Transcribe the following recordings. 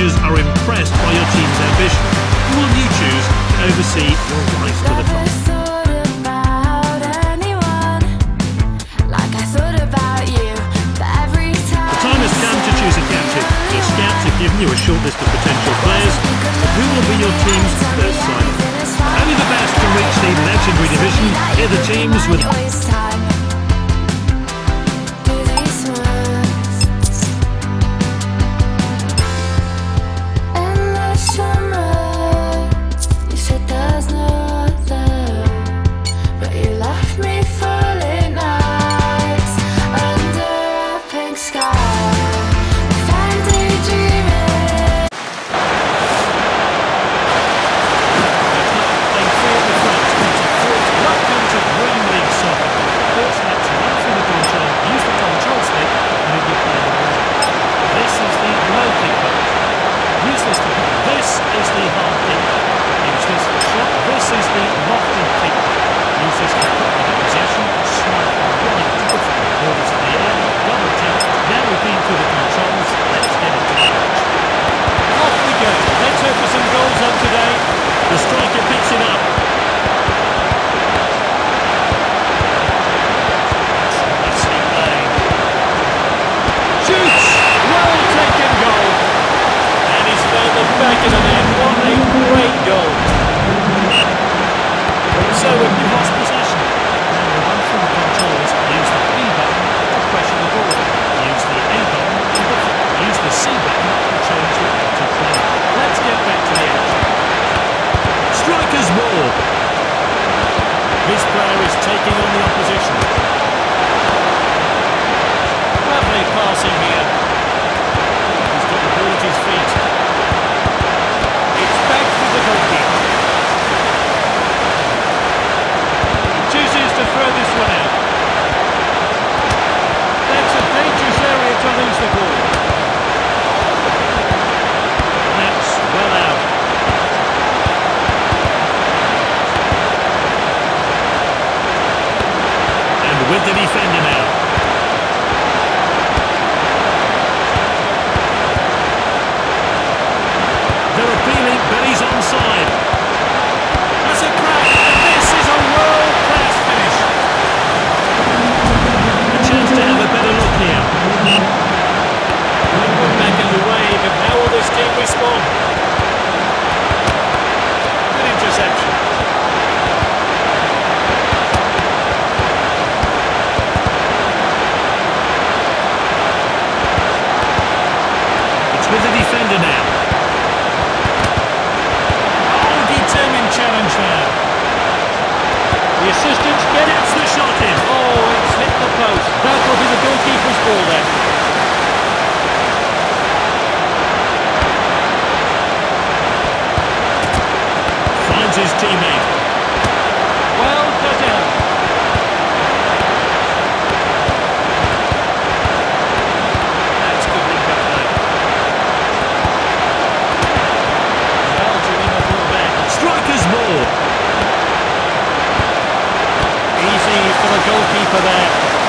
managers are impressed by your team's ambition, who will you choose to oversee your rise to the top? given you a short list of potential players, but who will be your team's first signing? Only the best can reach the legendary division. Here the teams with his teammate. Well deserved. That's good recovery. Belgium in the ball back. Strikers ball. Easy for the goalkeeper there.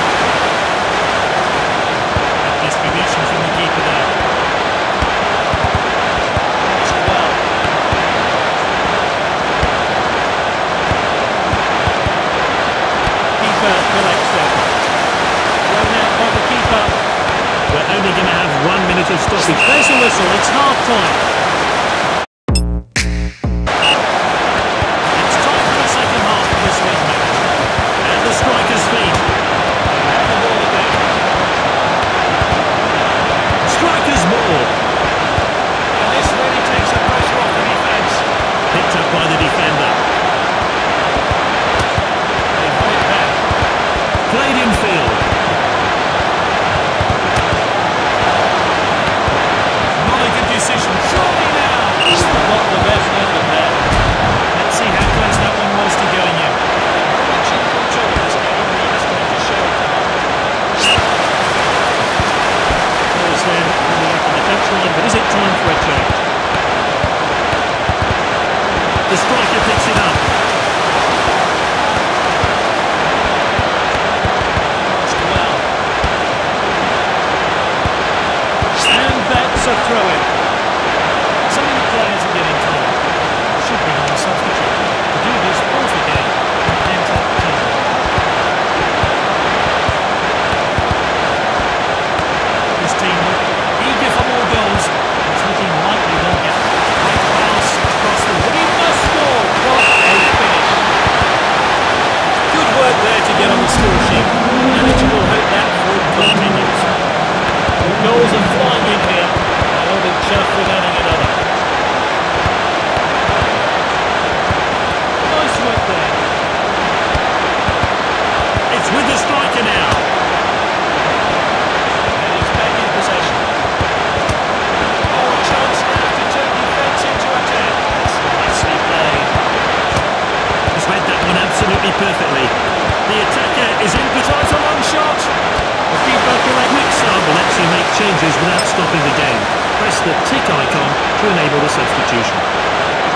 changes without stopping the game. Press the tick icon to enable the substitution.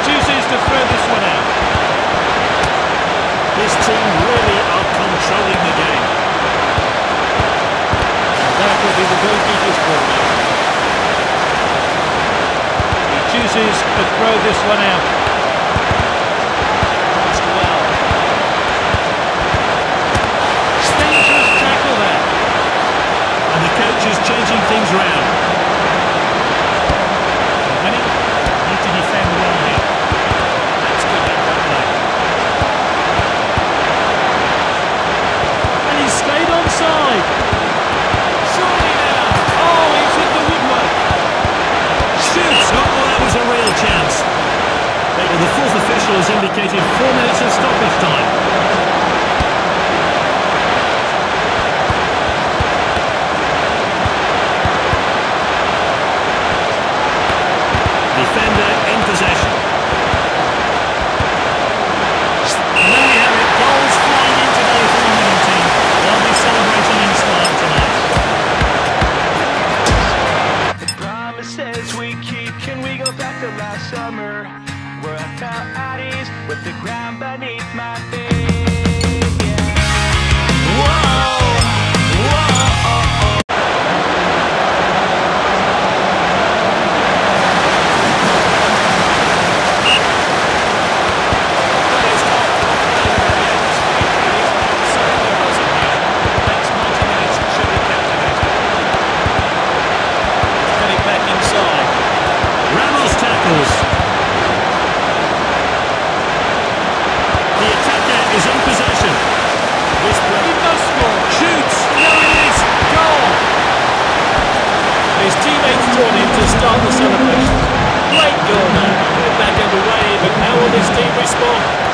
Chooses to throw this one out. This team really are controlling the game. And that will be the goalkeeper's corner. He chooses to throw this one out. Has indicated four minutes of stoppage time. the ground. Boom.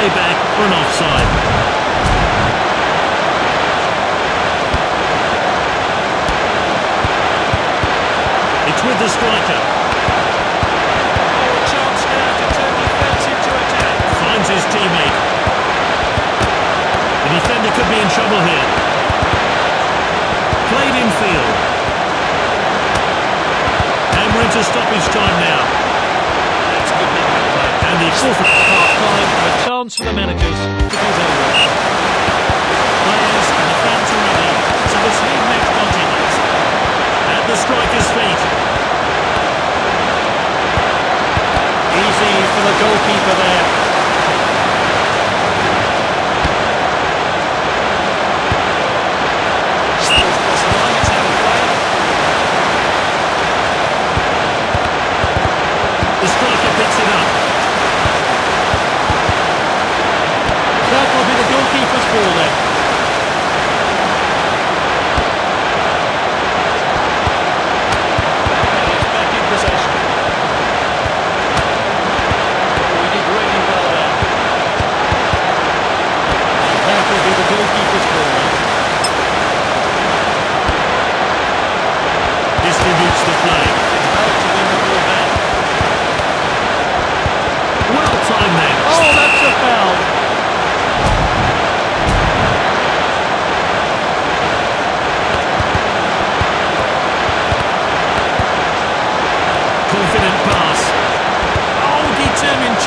play back for an offside. It's with the striker. Oh, Finds his teammate. The defender could be in trouble here. Played in field. And we're into stoppage time now. And the fourth half time chance for the managers to Players and the fans so this match continues. At the striker's feet. Easy for the goalkeeper there.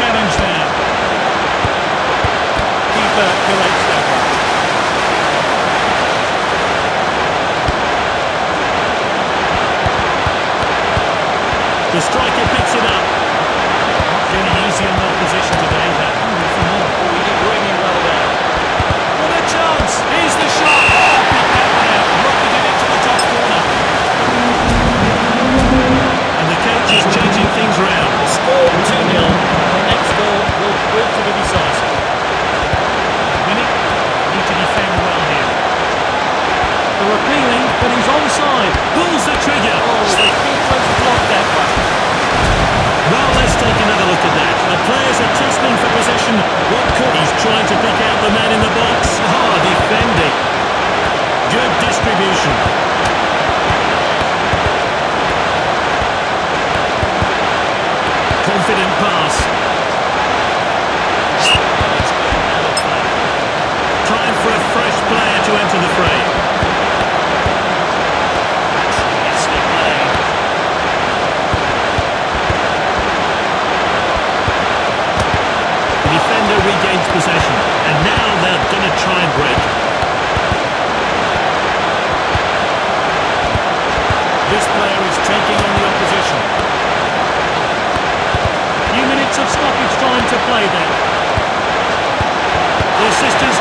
challenge there. Keeper collects possession. And now they're going to try and break. This player is taking on the opposition. A Few minutes of stoppage time to play there. The assistants